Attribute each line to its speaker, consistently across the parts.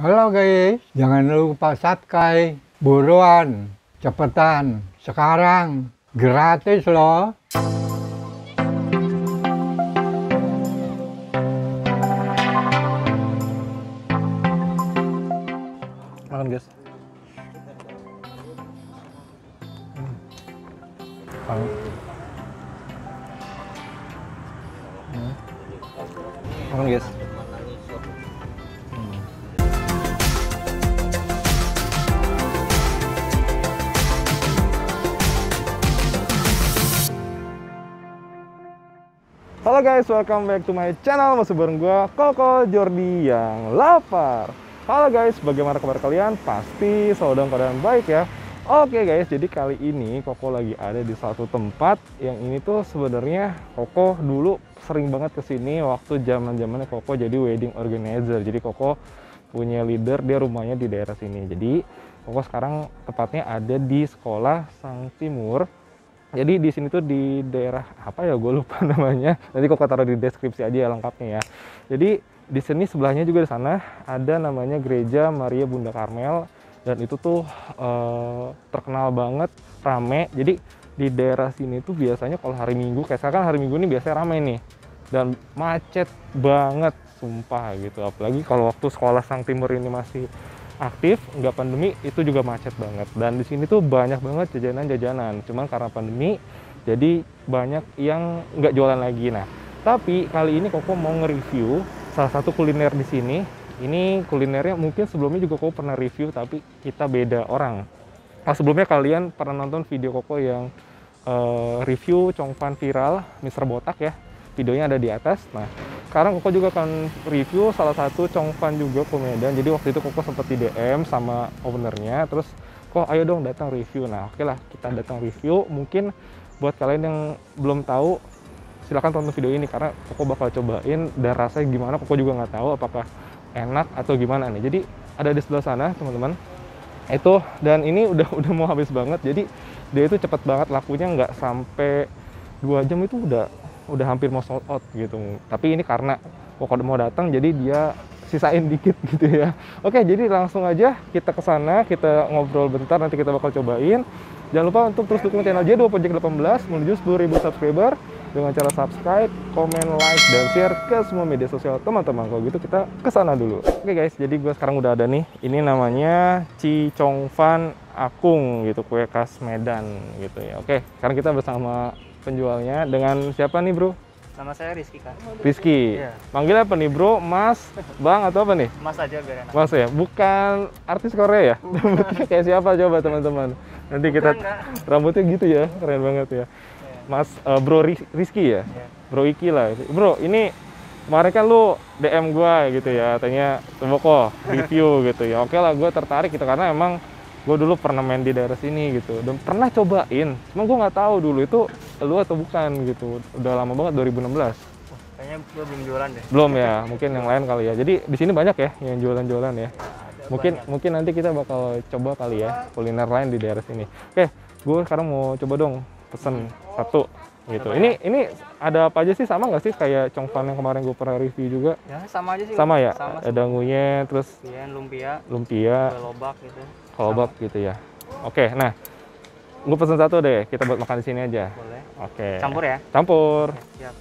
Speaker 1: Halo guys, jangan lupa subscribe, buruan, cepetan, sekarang, gratis loh.
Speaker 2: Makan guys. Hmm. Makan guys. Halo guys, welcome back to my channel. Masih bareng gue, Koko Jordi yang lapar. Halo guys, bagaimana kabar kalian? Pasti selalu dalam keadaan baik ya. Oke guys, jadi kali ini Koko lagi ada di satu tempat yang ini tuh sebenarnya Koko dulu sering banget ke sini waktu zaman zamannya Koko jadi wedding organizer. Jadi Koko punya leader dia rumahnya di daerah sini. Jadi Koko sekarang tepatnya ada di sekolah Sang Timur jadi di sini tuh di daerah apa ya gue lupa namanya. Nanti kok taruh di deskripsi aja ya lengkapnya ya. Jadi di sini sebelahnya juga di sana ada namanya Gereja Maria Bunda Karmel dan itu tuh eh, terkenal banget rame. Jadi di daerah sini tuh biasanya kalau hari Minggu kayak sekarang kan hari Minggu ini biasanya rame nih dan macet banget sumpah gitu. Apalagi kalau waktu sekolah Sang Timur ini masih aktif nggak pandemi itu juga macet banget. Dan di sini tuh banyak banget jajanan-jajanan. Cuman karena pandemi jadi banyak yang nggak jualan lagi. Nah tapi kali ini Koko mau nge-review salah satu kuliner di sini. Ini kulinernya mungkin sebelumnya juga Koko pernah review tapi kita beda orang. Nah, sebelumnya kalian pernah nonton video Koko yang uh, review congpan viral Mr. Botak ya. Videonya ada di atas. Nah sekarang Koko juga akan review salah satu congpan juga ke Medan. Jadi waktu itu Koko sempat di DM sama ownernya, terus kok ayo dong datang review. Nah oke lah kita datang review. Mungkin buat kalian yang belum tahu, silahkan tonton video ini karena Koko bakal cobain dan rasanya gimana. Koko juga nggak tahu apakah enak atau gimana nih. Jadi ada di sebelah sana teman-teman. Itu dan ini udah udah mau habis banget. Jadi dia itu cepet banget lakunya nggak sampai dua jam itu udah udah hampir mau sold out gitu. Tapi ini karena kok mau datang jadi dia sisain dikit gitu ya. Oke, jadi langsung aja kita ke sana, kita ngobrol bentar nanti kita bakal cobain. Jangan lupa untuk terus dukung channel J2 Project 18 menuju 10.000 subscriber dengan cara subscribe, komen, like, dan share ke semua media sosial teman-teman. Kalau gitu kita ke sana dulu. Oke guys, jadi gue sekarang udah ada nih. Ini namanya Cicongfan Akung gitu, kue khas Medan gitu ya. Oke, sekarang kita bersama penjualnya dengan siapa nih bro?
Speaker 3: Sama saya Rizky kan.
Speaker 2: Rizky.
Speaker 3: Iya.
Speaker 2: Manggil apa nih bro? Mas, bang atau apa nih?
Speaker 3: Mas aja biar enak.
Speaker 2: Mas ya, bukan artis Korea ya? Rambutnya kayak siapa coba teman-teman? Nanti kita
Speaker 3: enggak.
Speaker 2: rambutnya gitu ya, keren banget ya. Mas eh, Bro Rizky ya?
Speaker 3: Iya.
Speaker 2: Bro Iki lah. Bro, ini kemarin kan lu DM gua gitu ya, tanya coba kok review gitu ya. Oke lah, gue tertarik gitu karena emang gue dulu pernah main di daerah sini gitu dan pernah cobain cuma gue nggak tahu dulu itu lu atau bukan gitu. Udah lama banget 2016
Speaker 3: Kayaknya gue belum jualan deh.
Speaker 2: belum ya mungkin yang lain kali ya. Jadi di sini banyak ya yang jualan-jualan ya. Mungkin mungkin nanti kita bakal coba kali ya kuliner lain di daerah sini. Oke gue sekarang mau coba dong pesen satu gitu. Ini ini ada apa aja sih? Sama nggak sih kayak congpan yang kemarin gue pernah review juga?
Speaker 3: Ya sama aja sih.
Speaker 2: sama ya?
Speaker 3: Sama.
Speaker 2: ada ngunyah terus
Speaker 3: lumpia,
Speaker 2: lumpia.
Speaker 3: lobak gitu.
Speaker 2: kolbak gitu ya. Oke nah gue pesen satu deh kita buat makan di sini aja
Speaker 3: Boleh.
Speaker 2: oke
Speaker 3: Campur ya.
Speaker 2: campur
Speaker 3: Siap.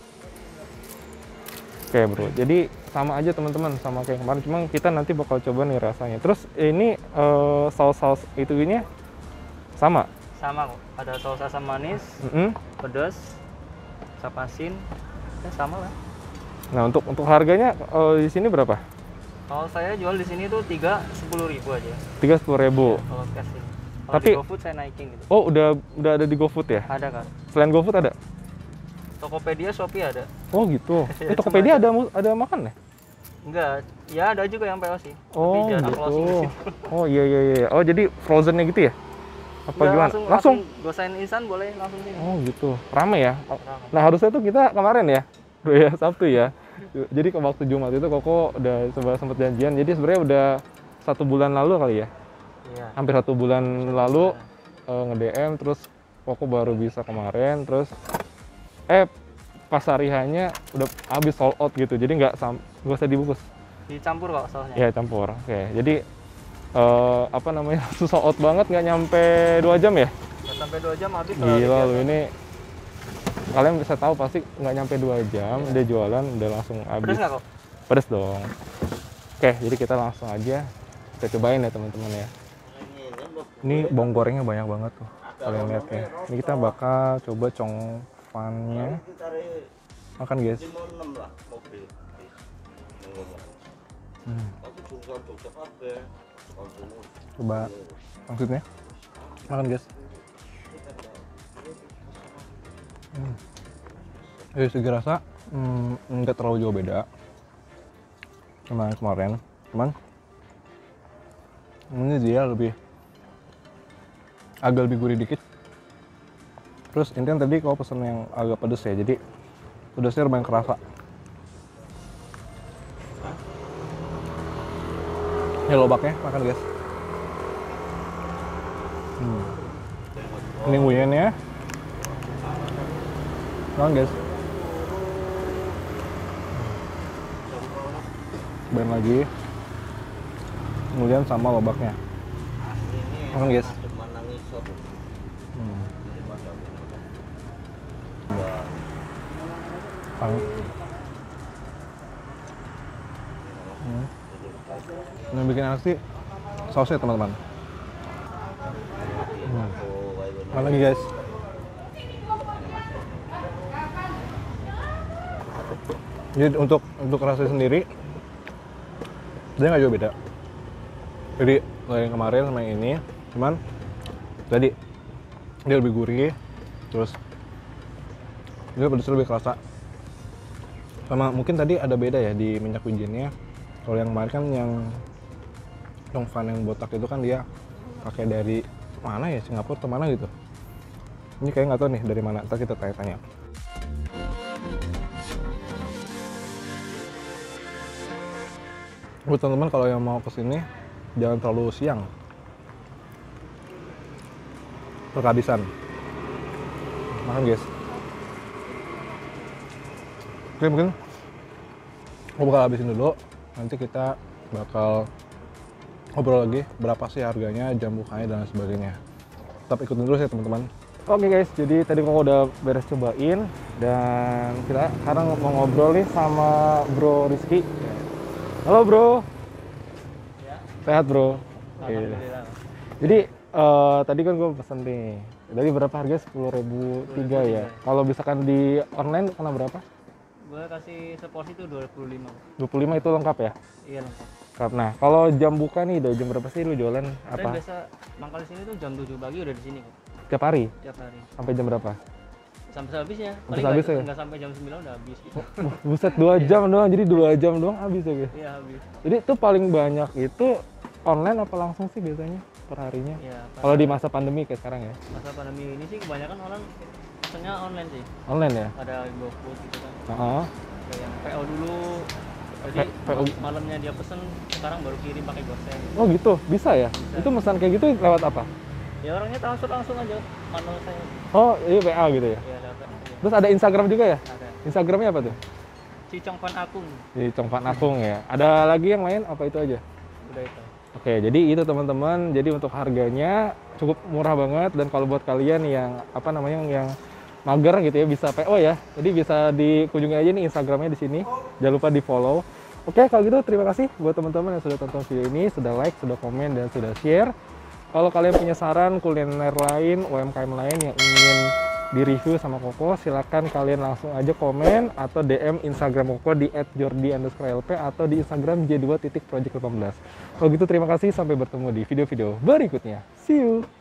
Speaker 2: Oke bro, jadi sama aja teman-teman sama kayak kemarin, cuma kita nanti bakal coba nih rasanya. Terus ini eh, saus-saus itu ini sama.
Speaker 3: Sama kok. Ada saus asam manis,
Speaker 2: Mm-mm.
Speaker 3: pedas, asam asin. Ya sama lah.
Speaker 2: Nah untuk untuk harganya eh, di sini berapa?
Speaker 3: Kalau saya jual di sini tuh tiga sepuluh ribu aja.
Speaker 2: Tiga sepuluh ribu.
Speaker 3: Kalau cash ini. Kalau
Speaker 2: Tapi-
Speaker 3: di GoFood saya naikin gitu.
Speaker 2: Oh udah udah ada di GoFood ya?
Speaker 3: Ada kan.
Speaker 2: Selain GoFood ada?
Speaker 3: Tokopedia, Shopee ada.
Speaker 2: Oh gitu. Eh Tokopedia ada ada makan ya?
Speaker 3: Enggak. Ya ada juga yang PO sih.
Speaker 2: Oh
Speaker 3: Tapi di
Speaker 2: gitu.
Speaker 3: situ.
Speaker 2: Oh iya iya iya. Oh jadi frozennya gitu ya? Apa gimana?
Speaker 3: langsung,
Speaker 2: Langsung.
Speaker 3: gosain instan boleh langsung sini.
Speaker 2: Oh gitu. Rame ya?
Speaker 3: Ramai.
Speaker 2: Nah harusnya tuh kita kemarin ya, Bro ya Sabtu ya. Jadi ke waktu Jumat itu Koko udah coba sempet janjian. Jadi sebenarnya udah satu bulan lalu kali ya,
Speaker 3: Iya.
Speaker 2: hampir satu bulan lalu eh, nge-DM terus Koko baru bisa kemarin terus eh pas hari hanya udah habis sold out gitu. Jadi nggak nggak usah dibungkus.
Speaker 3: Dicampur kok sausnya.
Speaker 2: Iya campur. Oke, jadi eh, apa namanya susah out banget nggak nyampe dua jam ya?
Speaker 3: Nggak sampai 2 jam habis
Speaker 2: Gila lu ini kalian bisa tahu pasti nggak nyampe dua jam dia jualan udah langsung
Speaker 3: Pedes
Speaker 2: habis.
Speaker 3: nggak kok?
Speaker 2: Pedes dong. Oke, jadi kita langsung aja kita cobain ya teman-teman ya. Ini bawang gorengnya banyak banget tuh. Kalian lihat ya. Ini kita bakal coba congfannya. Makan guys. Hmm. Coba maksudnya. Makan guys. Hmm. Dari segi rasa hmm, nggak terlalu jauh beda sama kemarin. Cuman ini dia lebih agak lebih gurih dikit. Terus intinya tadi kau pesen yang agak pedes ya, jadi pedesnya lumayan kerasa. Ini lobaknya, makan guys. Hmm. Ini nguyennya. Makan guys. Cobain lagi. Kemudian sama lobaknya. Makan guys. Hmm. Makan. Hmm. Yang bikin enak sih sausnya teman-teman. Hmm. Makan lagi guys. Jadi untuk untuk rasa sendiri dia nggak jauh beda. Jadi kalau yang kemarin sama yang ini, cuman tadi dia lebih gurih, terus dia pedasnya lebih kerasa. Sama mungkin tadi ada beda ya di minyak wijennya. Kalau yang kemarin kan yang Dongfan yang botak itu kan dia pakai dari mana ya Singapura atau mana gitu. Ini kayak nggak tahu nih dari mana. Ntar kita tanya-tanya. Buat teman-teman kalau yang mau ke sini jangan terlalu siang. Terkehabisan. Makan guys. Oke mungkin aku bakal habisin dulu. Nanti kita bakal ngobrol lagi berapa sih harganya, jam bukanya dan sebagainya. Tetap ikutin terus ya teman-teman. Oke guys, jadi tadi kok udah beres cobain dan kita sekarang mau ngobrol nih sama Bro Rizky. Halo Bro.
Speaker 3: Ya.
Speaker 2: Sehat Bro. Iya.
Speaker 3: Alhamdulillah.
Speaker 2: Jadi eh, tadi kan gue pesen nih. Dari berapa harga? Sepuluh ribu tiga ya. Kalau misalkan di online kena berapa?
Speaker 3: Gue kasih seporsi itu 25.
Speaker 2: 25 itu lengkap ya?
Speaker 3: Iya lengkap.
Speaker 2: Lengkap. Nah, kalau jam buka nih dari jam berapa sih lu jualan
Speaker 3: Saya
Speaker 2: apa?
Speaker 3: biasa mangkal di sini tuh jam 7 pagi udah di sini kok.
Speaker 2: Tiap hari
Speaker 3: Tiap hari.
Speaker 2: sampai jam berapa?
Speaker 3: Sampai habisnya.
Speaker 2: Sampai habis ya?
Speaker 3: nggak sampai jam 9 udah habis gitu.
Speaker 2: Buset dua jam doang. Jadi dua jam doang habis ya guys.
Speaker 3: Iya habis.
Speaker 2: Jadi itu paling banyak itu online apa langsung sih biasanya per harinya?
Speaker 3: Iya.
Speaker 2: Kalau di masa pandemi kayak sekarang ya?
Speaker 3: masa pandemi ini sih kebanyakan orang pesennya online sih.
Speaker 2: Online ya?
Speaker 3: Ada GoFood gitu kan.
Speaker 2: Heeh.
Speaker 3: Ada yang PO dulu. Jadi
Speaker 2: PO.
Speaker 3: malamnya dia pesen, sekarang baru kirim pakai GoSend.
Speaker 2: Oh gitu, bisa ya? Itu pesan kayak gitu lewat apa?
Speaker 3: Ya orangnya transfer langsung aja manual saya.
Speaker 2: Oh, iya WA gitu ya?
Speaker 3: Ya dapat. Ya,
Speaker 2: Terus ada Instagram juga ya?
Speaker 3: ada.
Speaker 2: Instagramnya apa tuh?
Speaker 3: Cicong Pan Akung.
Speaker 2: Di Congfan Akung ya. Ada lagi yang lain apa itu aja?
Speaker 3: Udah itu.
Speaker 2: Oke, jadi itu teman-teman. Jadi untuk harganya cukup murah banget dan kalau buat kalian yang apa namanya yang mager gitu ya bisa PO ya. Jadi bisa dikunjungi aja nih Instagramnya di sini. Jangan lupa di follow. Oke, kalau gitu terima kasih buat teman-teman yang sudah tonton video ini, sudah like, sudah komen dan sudah share. Kalau kalian punya saran kuliner lain, UMKM lain yang ingin di review sama Koko, silakan kalian langsung aja komen atau DM Instagram Koko di @jordi_lp atau di Instagram j2.project18. Kalau gitu terima kasih sampai bertemu di video-video berikutnya. See you.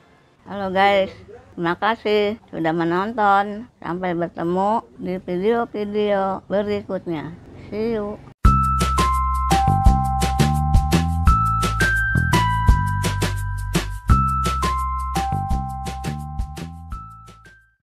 Speaker 4: Halo guys, terima kasih sudah menonton. Sampai bertemu di video-video berikutnya. See you.